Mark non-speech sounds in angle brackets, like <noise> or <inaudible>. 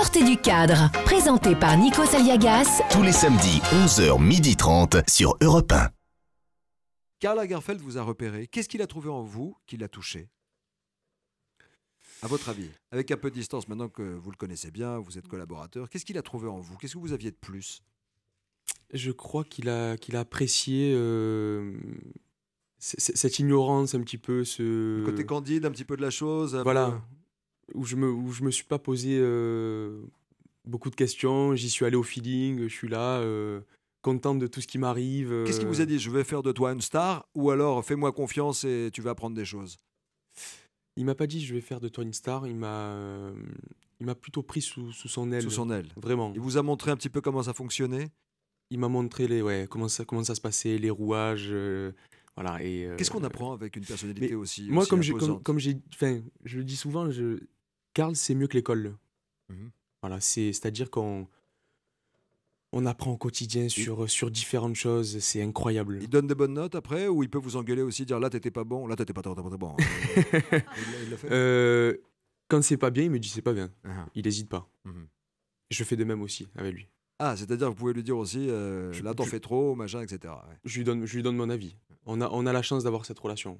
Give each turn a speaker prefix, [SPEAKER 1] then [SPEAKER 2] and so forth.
[SPEAKER 1] Sortez du cadre. Présenté par Nico Saliagas.
[SPEAKER 2] Tous les samedis, 11h30 sur Europe 1.
[SPEAKER 3] Karl Lagerfeld vous a repéré. Qu'est-ce qu'il a trouvé en vous qui l'a touché? À votre avis, avec un peu de distance, maintenant que vous le connaissez bien, vous êtes collaborateur, qu'est-ce qu'il a trouvé en vous? Qu'est-ce que vous aviez de plus?
[SPEAKER 4] Je crois qu'il a, qu'il a apprécié euh, cette ignorance un petit peu, ce...
[SPEAKER 3] Le côté candide, un petit peu de la chose
[SPEAKER 4] Voilà, où je me, où je me suis pas posé euh, beaucoup de questions, j'y suis allé au feeling, je suis là, euh, content de tout ce qui m'arrive.
[SPEAKER 3] peu- Qu'est-ce qu'il vous a dit Je vais faire de toi une star ou alors fais-moi confiance et tu vas apprendre des choses?
[SPEAKER 4] Il m'a pas dit je vais faire de toi une star, il m'a, euh, il m'a plutôt pris sous, sous son aile.
[SPEAKER 3] sous son aile
[SPEAKER 4] Vraiment.
[SPEAKER 3] Il vous a montré un petit peu comment ça fonctionnait?
[SPEAKER 4] Il m'a montré les, ouais, comment, ça, comment ça se passait, les rouages. euh, voilà, et, euh,
[SPEAKER 3] Qu'est-ce qu'on apprend avec une personnalité aussi
[SPEAKER 4] Moi,
[SPEAKER 3] aussi
[SPEAKER 4] comme j'ai, comme, comme j'ai, je le dis souvent, je, Karl, c'est mieux que l'école.
[SPEAKER 3] Mhm.
[SPEAKER 4] Voilà, c'est, c'est-à-dire qu'on on apprend au quotidien sur, sur différentes choses, c'est incroyable.
[SPEAKER 3] Il donne des bonnes notes après ou il peut vous engueuler aussi, dire là t'étais pas bon, là t'étais pas très, très bon. <laughs> il il fait?
[SPEAKER 4] Euh, quand c'est pas bien, il me dit c'est pas bien.
[SPEAKER 3] Ah.
[SPEAKER 4] Il hésite pas.
[SPEAKER 3] Mhm.
[SPEAKER 4] Je fais de même aussi avec lui.
[SPEAKER 3] Ah, c'est-à-dire vous pouvez lui dire aussi, euh,
[SPEAKER 4] Je-
[SPEAKER 3] là t'en
[SPEAKER 4] je-
[SPEAKER 3] fais trop, machin, etc. ouais.
[SPEAKER 4] Je lui donne, je lui donne mon avis. On a, on a la chance d'avoir cette relation.